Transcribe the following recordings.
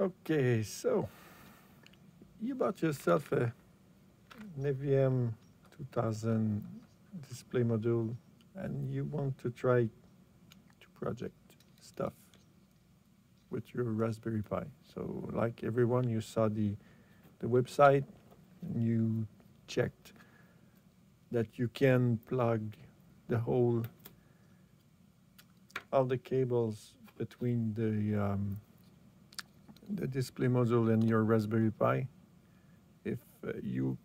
Okay, so you bought yourself a EVM 2000 display module and you want to try to project stuff with your Raspberry Pi. So like everyone, you saw the, the website and you checked that you can plug the whole, all the cables between the, um, the display module and your Raspberry Pi. If uh, you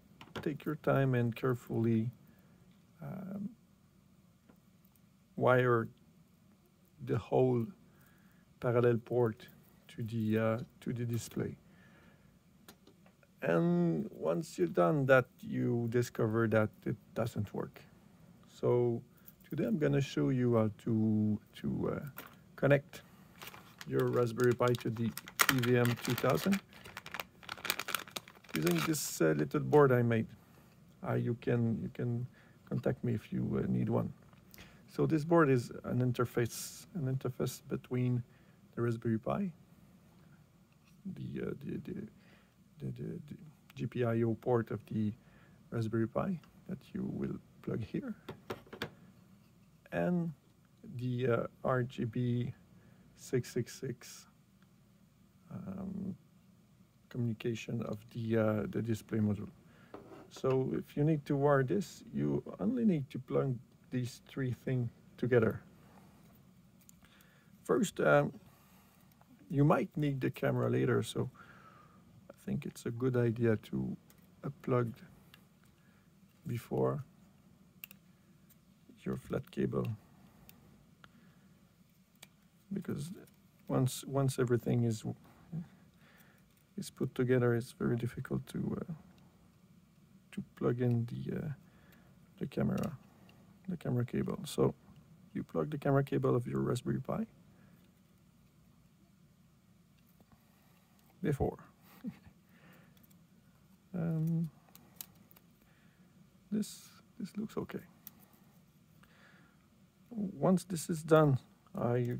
take your time and carefully um, wire the whole parallel port to the uh, to the display. And once you're done that, you discover that it doesn't work. So today I'm gonna show you how to to uh, connect your Raspberry Pi to the EVM 2000 using this uh, little board I made. Uh, you can you can contact me if you uh, need one. So this board is an interface an interface between the Raspberry Pi, the uh, the, the, the, the, GPIO port of the Raspberry Pi that you will plug here, and the uh, RGB 666 um, communication of the, uh, the display module. So if you need to wire this, you only need to plug these three things together. First, um, you might need the camera later, so I think it's a good idea to uh, plug before your flat cable because once once everything is is put together, it's very difficult to uh, to plug in the uh, the camera the camera cable. So you plug the camera cable of your Raspberry Pi before. um, this this looks okay. Once this is done, uh, you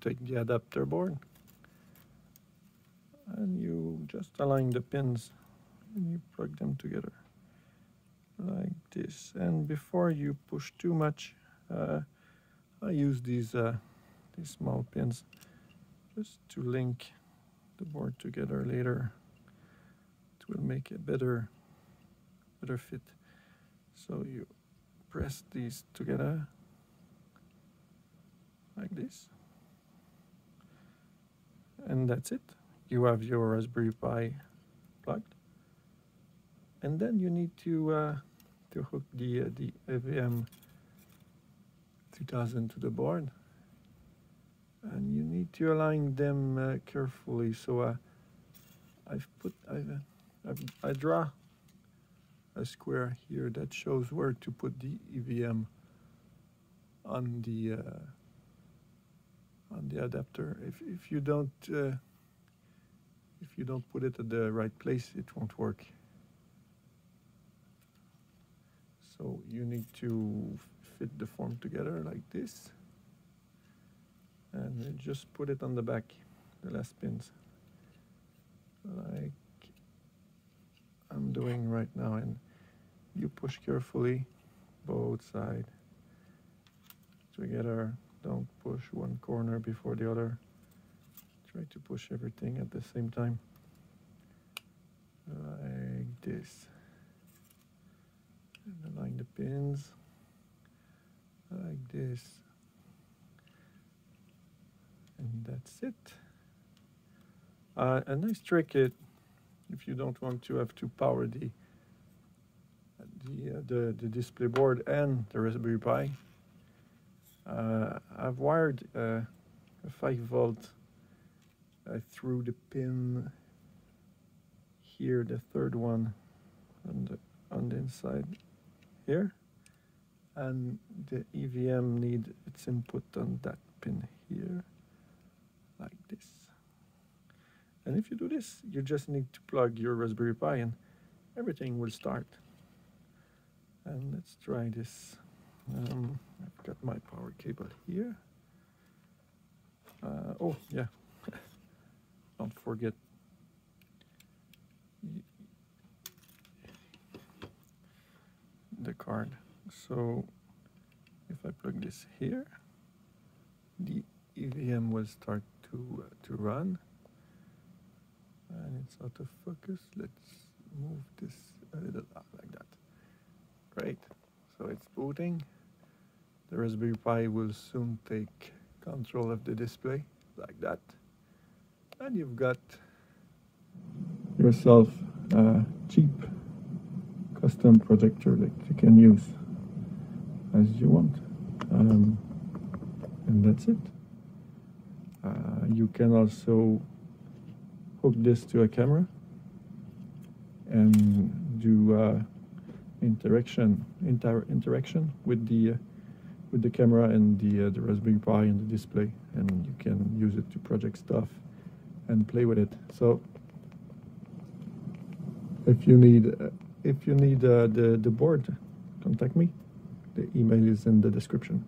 take the adapter board just align the pins and you plug them together like this. And before you push too much uh, I use these uh, these small pins just to link the board together later. It will make a better better fit. So you press these together like this. And that's it you have your Raspberry Pi plugged. And then you need to uh, to hook the uh, the EVM 2000 to the board. And you need to align them uh, carefully. So uh, I've put I've, uh, I've, I draw a square here that shows where to put the EVM on the uh, on the adapter. If, if you don't if you don't put it at the right place it won't work So you need to fit the form together like this. And just put it on the back, the last pins. Like I'm doing right now. And you push carefully both sides together. Don't push one corner before the other. Try to push everything at the same time. Like this. And align the pins. Like this. And that's it. Uh, a nice trick it if you don't want to have to power the the, uh, the, the display board and the Raspberry Pi. Uh, I've wired uh, a 5 volt uh, through the pin here the third one on the on the inside here. And the EVM need its input on that pin here like this. And if you do this you just need to plug your Raspberry Pi and everything will start. And let's try this. Um, I've got my power cable here. Uh, oh yeah don't forget the card. So if I plug this here, the EVM will start to uh, to run, and it's out of focus. Let's move this a little up like that. Great. So it's booting. The Raspberry Pi will soon take control of the display like that. And you've got yourself a cheap custom projector that you can use as you want. Um, and that's it. Uh, you can also hook this to a camera and do uh, interaction inter interaction with the uh, with the camera and the uh, the Raspberry Pi and the display, and you can use it to project stuff and play with it. So if you need if you need uh, the the board, contact me. The email is in the description.